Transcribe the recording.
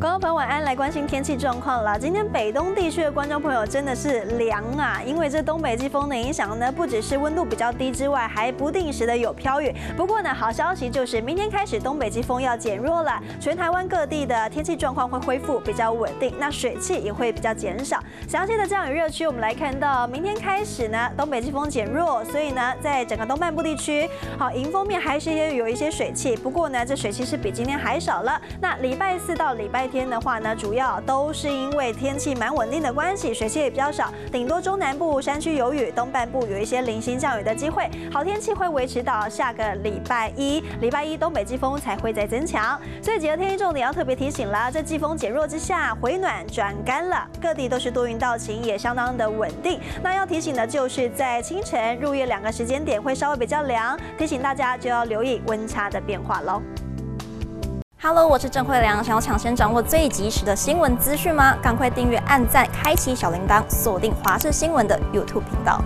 观众朋友晚安，来关心天气状况了。今天北东地区的观众朋友真的是凉啊，因为这东北季风的影响呢，不只是温度比较低之外，还不定时的有飘雨。不过呢，好消息就是明天开始东北季风要减弱了，全台湾各地的天气状况会恢复比较稳定，那水汽也会比较减少。详细的降雨热区，我们来看到明天开始呢，东北季风减弱，所以呢，在整个东半部地区，好迎风面还是有一些水汽，不过呢，这水汽是比今天还少了。那礼拜四到礼拜天的话呢，主要都是因为天气蛮稳定的关系，水汽也比较少，顶多中南部山区有雨，东半部有一些零星降雨的机会。好天气会维持到下个礼拜一，礼拜一东北季风才会再增强。所以几个天气重点要特别提醒了，在季风减弱之下，回暖转干了，各地都是多云到晴，也相当的稳定。那要提醒的就是在清晨、入夜两个时间点会稍微比较凉，提醒大家就要留意温差的变化喽。Hello，我是郑慧良。想要抢先掌握最及时的新闻资讯吗？赶快订阅、按赞、开启小铃铛，锁定华视新闻的 YouTube 频道。